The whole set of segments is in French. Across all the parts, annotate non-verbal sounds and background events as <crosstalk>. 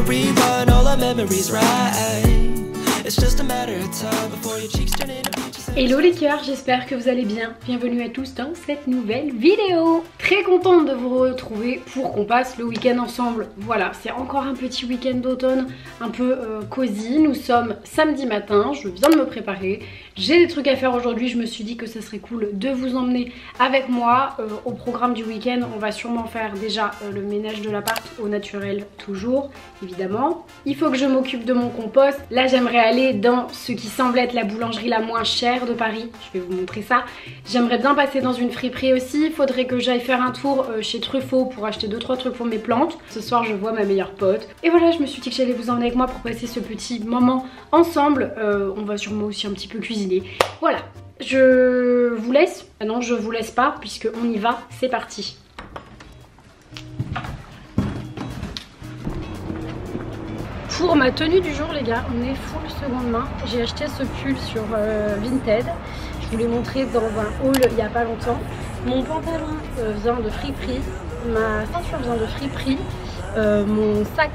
to rerun all our memories right. It's just a matter of time before your cheeks turn into peaches. Hello les cœurs, j'espère que vous allez bien. Bienvenue à tous dans cette nouvelle vidéo. Très contente de vous retrouver pour qu'on passe le week-end ensemble. Voilà, c'est encore un petit week-end d'automne un peu euh, cosy. Nous sommes samedi matin, je viens de me préparer. J'ai des trucs à faire aujourd'hui, je me suis dit que ça serait cool de vous emmener avec moi. Euh, au programme du week-end, on va sûrement faire déjà euh, le ménage de l'appart au naturel, toujours, évidemment. Il faut que je m'occupe de mon compost. Là, j'aimerais aller dans ce qui semble être la boulangerie la moins chère de Paris. Je vais vous montrer ça. J'aimerais bien passer dans une friperie aussi. Il faudrait que j'aille faire un tour euh, chez Truffaut pour acheter 2-3 trucs pour mes plantes. Ce soir, je vois ma meilleure pote. Et voilà, je me suis dit que j'allais vous emmener avec moi pour passer ce petit moment ensemble. On va sûrement aussi un petit peu cuisiner. Voilà, je vous laisse. Ah non, je vous laisse pas puisque on y va. C'est parti. Pour ma tenue du jour les gars, on est full seconde main. J'ai acheté ce pull sur euh, Vinted. Je vous l'ai montré dans un haul il n'y a pas longtemps. Mon pantalon euh, vient de friperie. Ma ceinture vient de friperie. Euh, mon sac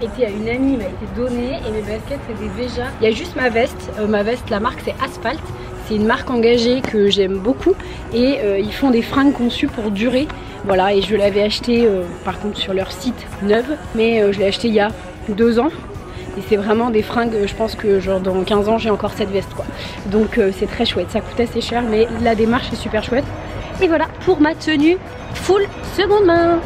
était à une amie, m'a été donné et mes baskets c'est des Veja. Il y a juste ma veste, ma veste la marque c'est Asphalt, c'est une marque engagée que j'aime beaucoup et ils font des fringues conçues pour durer. Voilà et je l'avais acheté par contre sur leur site neuve mais je l'ai acheté il y a deux ans. Et c'est vraiment des fringues, je pense que genre dans 15 ans j'ai encore cette veste quoi. Donc euh, c'est très chouette, ça coûte assez cher mais la démarche est super chouette. Et voilà pour ma tenue full seconde main.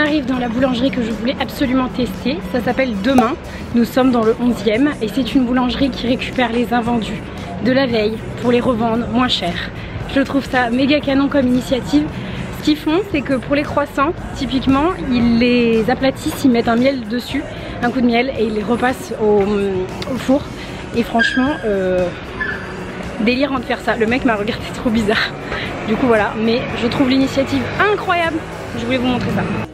Arrive dans la boulangerie que je voulais absolument tester, ça s'appelle Demain. Nous sommes dans le 11e et c'est une boulangerie qui récupère les invendus de la veille pour les revendre moins cher. Je trouve ça méga canon comme initiative. Ce qu'ils font, c'est que pour les croissants, typiquement, ils les aplatissent, ils mettent un miel dessus, un coup de miel, et ils les repassent au, four. Et franchement, euh, délirant de faire ça. Le mec m'a regardé <laughs> trop bizarre. Du coup voilà, mais je trouve l'initiative incroyable. Je voulais vous montrer ça.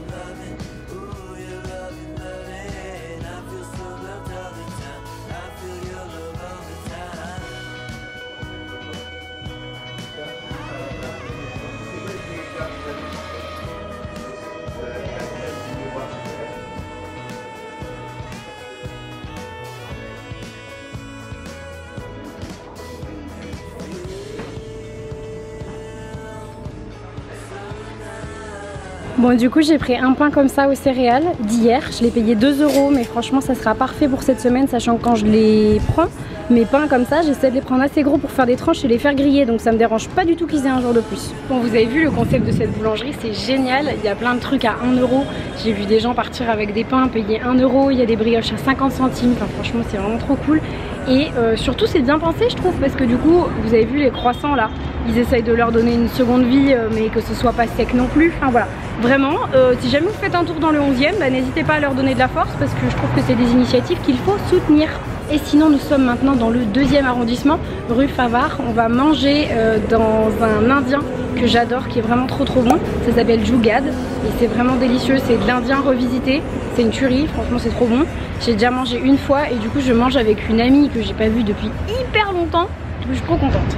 Du coup j'ai pris un pain comme ça aux céréales d'hier, je l'ai payé 2 euros mais franchement ça sera parfait pour cette semaine sachant que quand je les prends, mes pains comme ça j'essaie de les prendre assez gros pour faire des tranches et les faire griller. Donc ça me dérange pas du tout qu'ils aient un jour de plus. Bon vous avez vu le concept de cette boulangerie c'est génial, il y a plein de trucs à 1 euro, j'ai vu des gens partir avec des pains payer 1 euro, il y a des brioches à 50 centimes, franchement c'est vraiment trop cool. Et euh, surtout c'est bien pensé je trouve parce que du coup vous avez vu les croissants là, ils essayent de leur donner une seconde vie euh, mais que ce soit pas sec non plus, enfin voilà Vraiment, euh, si jamais vous faites un tour dans le 11e, bah, n'hésitez pas à leur donner de la force parce que je trouve que c'est des initiatives qu'il faut soutenir. Et sinon, nous sommes maintenant dans le deuxième arrondissement, rue Favard. On va manger euh, dans un indien que j'adore, qui est vraiment trop trop bon. Ça s'appelle Jugad et c'est vraiment délicieux. C'est de l'indien revisité. C'est une tuerie, franchement c'est trop bon. J'ai déjà mangé une fois et du coup je mange avec une amie que j'ai pas vue depuis hyper longtemps. Je suis trop contente.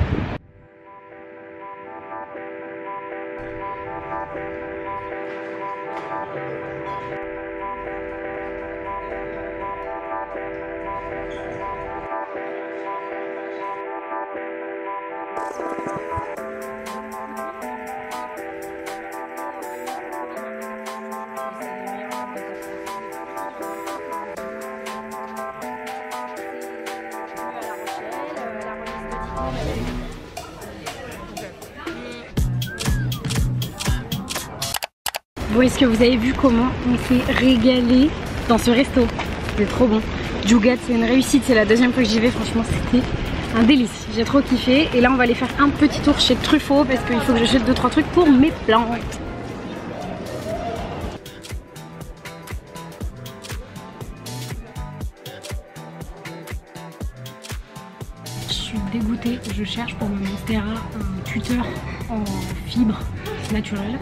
Thank you. Est-ce que vous avez vu comment on s'est régalé dans ce resto? C'était trop bon. Djougat, c'est une réussite, c'est la deuxième fois que j'y vais, franchement c'était un délice. J'ai trop kiffé. Et là, on va aller faire un petit tour chez Truffaut parce qu'il faut que j'achète 2-3 trucs pour mes plantes. Suis dégoûtée, je cherche pour mon Monstera un tuteur en fibre naturelle.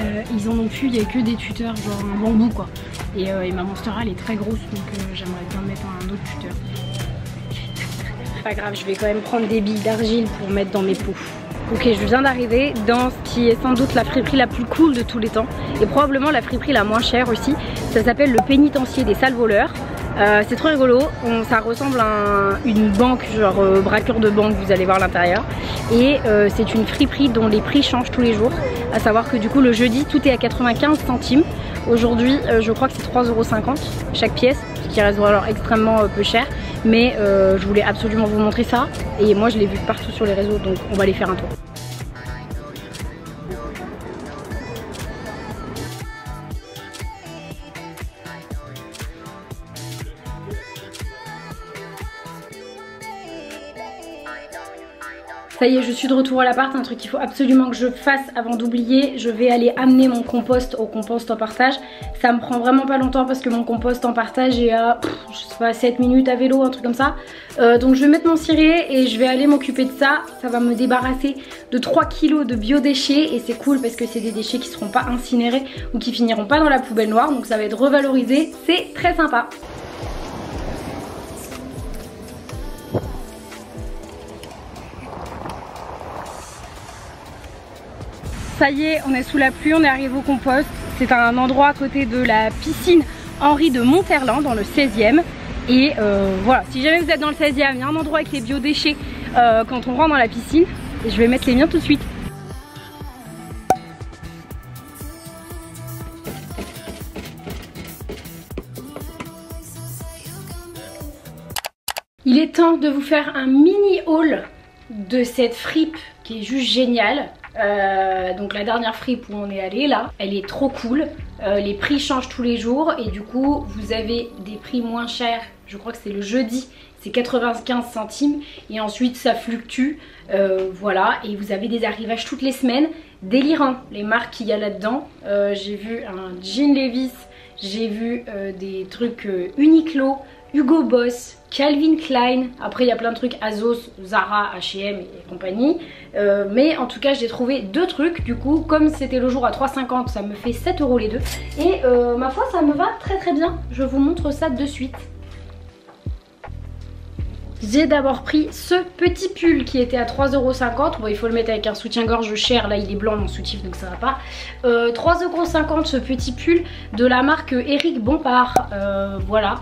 Euh, ils en ont plus, il n'y a que des tuteurs genre un bambou quoi. Et, euh, ma Monstera elle est très grosse donc euh, j'aimerais bien mettre un autre tuteur. <laughs> Pas grave, je vais quand même prendre des billes d'argile pour mettre dans mes pots. Ok, je viens d'arriver dans ce qui est sans doute la friperie la plus cool de tous les temps et probablement la friperie la moins chère aussi. Ça s'appelle le pénitencier des sales voleurs. Euh, c'est trop rigolo, ça ressemble à une banque, genre euh, braqueur de banque, vous allez voir l'intérieur. Et euh, c'est une friperie dont les prix changent tous les jours. À savoir que du coup le jeudi tout est à 95 centimes. Aujourd'hui je crois que c'est 3,50€ chaque pièce, ce qui reste alors extrêmement peu cher. Mais je voulais absolument vous montrer ça. Et moi je l'ai vu partout sur les réseaux donc on va aller faire un tour. Ça y est, je suis de retour à l'appart, un truc qu'il faut absolument que je fasse avant d'oublier. Je vais aller amener mon compost au compost en partage. Ça me prend vraiment pas longtemps parce que mon compost en partage est à, je sais pas, 7 minutes à vélo, un truc comme ça. Euh, donc je vais mettre mon ciré et je vais aller m'occuper de ça. Ça va me débarrasser de 3 kilos de biodéchets et c'est cool parce que c'est des déchets qui seront pas incinérés ou qui finiront pas dans la poubelle noire. Donc ça va être revalorisé, c'est très sympa. Ça y est, on est sous la pluie, on est arrivé au compost. C'est un endroit à côté de la piscine Henri de Monterland dans le 16e. Et euh, voilà, si jamais vous êtes dans le 16e, il y a un endroit avec les biodéchets euh, quand on rentre dans la piscine. Et je vais mettre les miens tout de suite. Il est temps de vous faire un mini haul de cette fripe qui est juste géniale. Euh, donc la dernière fripe où on est allé là, elle est trop cool. Euh, les prix changent tous les jours et du coup vous avez des prix moins chers. Je crois que c'est le jeudi, c'est 95 centimes et ensuite ça fluctue. Euh, voilà et vous avez des arrivages toutes les semaines. Délirant les marques qu'il y a là-dedans. j'ai vu un jean Levis, j'ai vu des trucs Uniqlo, Hugo Boss, Calvin Klein, après il y a plein de trucs Azos, Zara, H&M et compagnie euh, mais en tout cas j'ai trouvé deux trucs du coup comme c'était le jour à 3,50 ça me fait 7 euros les deux et euh, ma foi ça me va très très bien je vous montre ça de suite j'ai d'abord pris ce petit pull qui était à 3,50€. Bon, il faut le mettre avec un soutien-gorge cher. Là, il est blanc mon soutif, donc ça va pas. Euh, 3,50€ ce petit pull de la marque Eric Bompard. Euh, voilà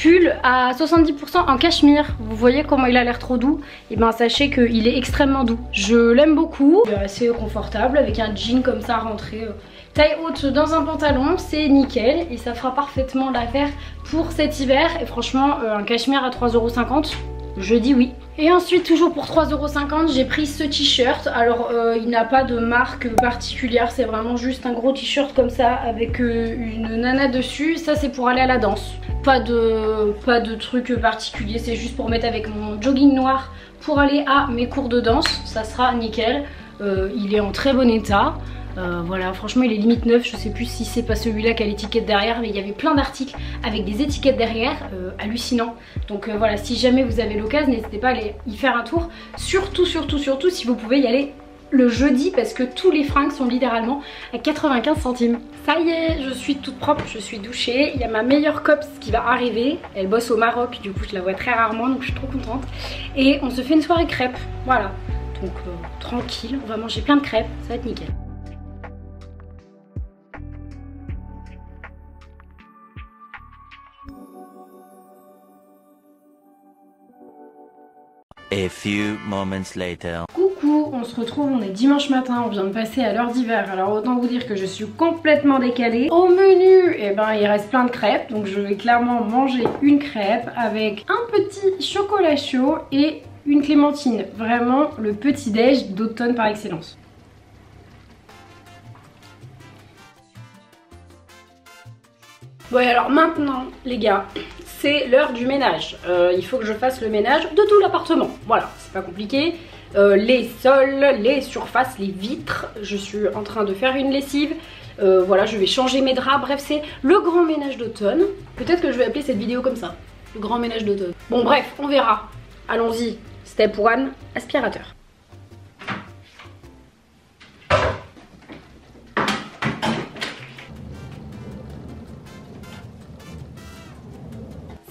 pull à 70% en cachemire. Vous voyez comment il a l'air trop doux? Et eh bien sachez qu'il est extrêmement doux. Je l'aime beaucoup. Il est assez confortable avec un jean comme ça rentré. Euh, taille haute dans un pantalon, c'est nickel et ça fera parfaitement l'affaire pour cet hiver. Et franchement, euh, un cachemire à 3,50€, je dis oui. Et ensuite toujours pour 3,50€ j'ai pris ce t-shirt. Alors euh, il n'a pas de marque particulière, c'est vraiment juste un gros t-shirt comme ça avec une nana dessus. Ça c'est pour aller à la danse. Pas de, pas de truc particulier, c'est juste pour mettre avec mon jogging noir pour aller à mes cours de danse. Ça sera nickel. Euh, il est en très bon état. Euh, voilà, franchement il est limite neuf, je sais plus si c'est pas celui-là qui a l'étiquette derrière, mais il y avait plein d'articles avec des étiquettes derrière, euh, hallucinant. Donc voilà, si jamais vous avez l'occasion, n'hésitez pas à aller y faire un tour. Surtout, surtout, surtout si vous pouvez y aller le jeudi parce que tous les fringues sont littéralement à 95 centimes. Ça y est, je suis toute propre, je suis douchée. Il y a ma meilleure copse qui va arriver. Elle bosse au Maroc, du coup je la vois très rarement donc je suis trop contente. Et on se fait une soirée crêpes, voilà. Donc euh, tranquille, on va manger plein de crêpes, ça va être nickel. A few moments later. Coucou, on se retrouve, on est dimanche matin, on vient de passer à l'heure d'hiver. Alors autant vous dire que je suis complètement décalée. Au menu, eh ben il reste plein de crêpes, donc je vais clairement manger une crêpe avec un petit chocolat chaud et une clémentine. Vraiment le petit déj d'automne par excellence. Bon alors maintenant les gars, c'est l'heure du ménage. Euh, il faut que je fasse le ménage de tout l'appartement. Voilà, c'est pas compliqué. Euh, les sols, les surfaces, les vitres. Je suis en train de faire une lessive. Euh, voilà, je vais changer mes draps. Bref, c'est le grand ménage d'automne. Peut-être que je vais appeler cette vidéo comme ça. Le grand ménage d'automne. Bon bref, on verra. Allons-y. Step 1, aspirateur.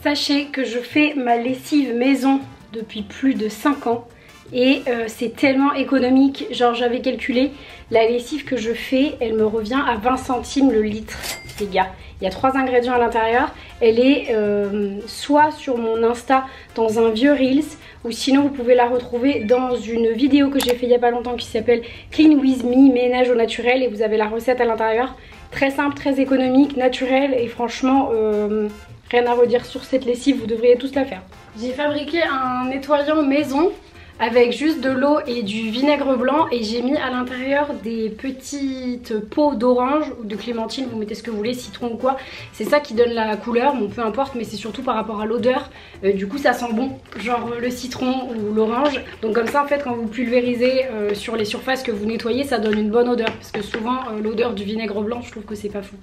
Sachez que je fais ma lessive maison depuis plus de 5 ans et euh, c'est tellement économique. Genre j'avais calculé la lessive que je fais, elle me revient à 20 centimes le litre, les gars. Il y a trois ingrédients à l'intérieur. Elle est euh, soit sur mon Insta dans un vieux Reels ou sinon vous pouvez la retrouver dans une vidéo que j'ai fait il y a pas longtemps qui s'appelle Clean With Me, ménage au naturel et vous avez la recette à l'intérieur. Très simple, très économique, naturel et franchement euh, rien à redire sur cette lessive, vous devriez tous la faire. J'ai fabriqué un nettoyant maison avec juste de l'eau et du vinaigre blanc et j'ai mis à l'intérieur des petites peaux d'orange ou de clémentine, vous mettez ce que vous voulez, citron ou quoi. C'est ça qui donne la couleur, bon peu importe mais c'est surtout par rapport à l'odeur. Euh, du coup ça sent bon, genre le citron ou l'orange. Donc comme ça en fait quand vous pulvérisez euh, sur les surfaces que vous nettoyez ça donne une bonne odeur parce que souvent euh, l'odeur du vinaigre blanc je trouve que c'est pas fou.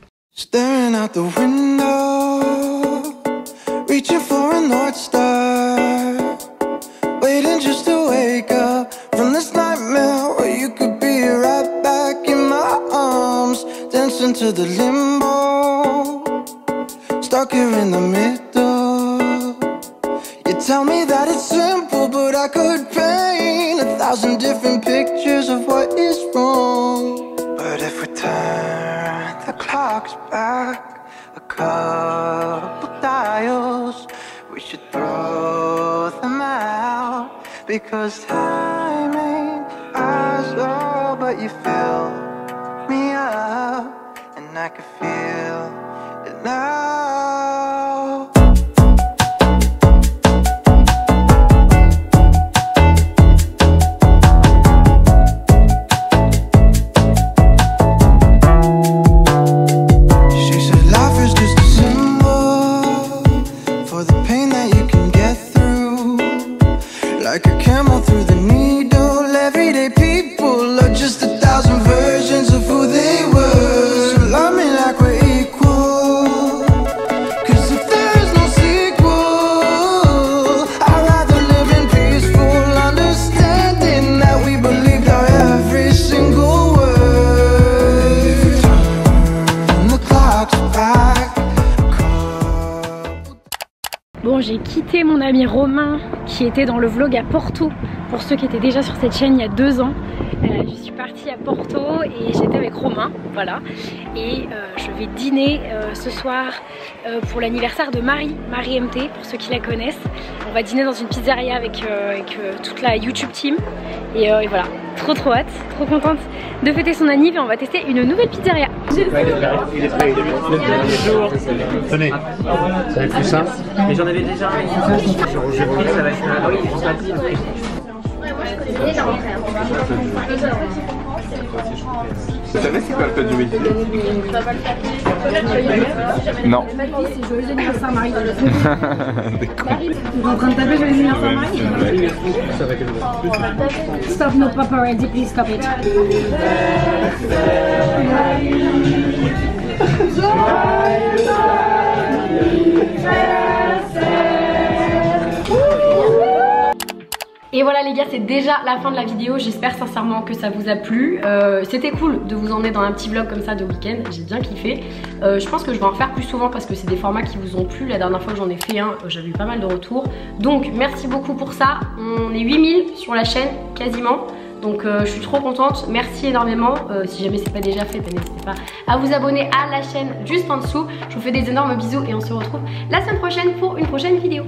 Reaching for a North Star. Waiting just to wake up From this nightmare Where you could be right back in my arms Dancing to the limbo. Stuck here in the middle. You tell me that it's simple But I could paint A thousand different pictures Of what is wrong. But if we turn the clocks back A couple Because time ain't ours, oh But you fill mon ami Romain qui était dans le vlog à Porto. Pour ceux qui étaient déjà sur cette chaîne il y a deux ans, Euh, je suis partie à Porto et j'étais avec Romain, voilà. Et euh, je vais dîner euh, ce soir pour l'anniversaire de Marie, Marie MT, pour ceux qui la connaissent. On va dîner dans une pizzeria avec, toute la YouTube team. Et, et voilà, trop trop hâte, trop contente de fêter son anniv et on va tester une nouvelle pizzeria. Il est prêt, il est prêt. Le dernier jour. Tenez, ça va être plus simple. Mais j'en avais déjà un. J'ai ça va être. Ah oui, dit. Vous savez c'est quoi le code du Wi-Fi Non. C'est joyeux anniversaire Marie. Vous êtes en train de taper joyeux anniversaire Marie? Stop no paparazzi, please stop it. Et voilà les gars, c'est déjà la fin de la vidéo. J'espère sincèrement que ça vous a plu. Euh, C'était cool de vous emmener dans un petit vlog comme ça de week-end. J'ai bien kiffé. Euh, je pense que je vais en faire plus souvent parce que c'est des formats qui vous ont plu. La dernière fois que j'en ai fait un, euh, j'avais eu pas mal de retours. Donc merci beaucoup pour ça. On est 8000 sur la chaîne quasiment. Donc je suis trop contente, merci énormément. Si jamais c'est pas déjà fait, ben, n'hésitez pas à vous abonner à la chaîne juste en dessous. Je vous fais des énormes bisous et on se retrouve la semaine prochaine pour une prochaine vidéo.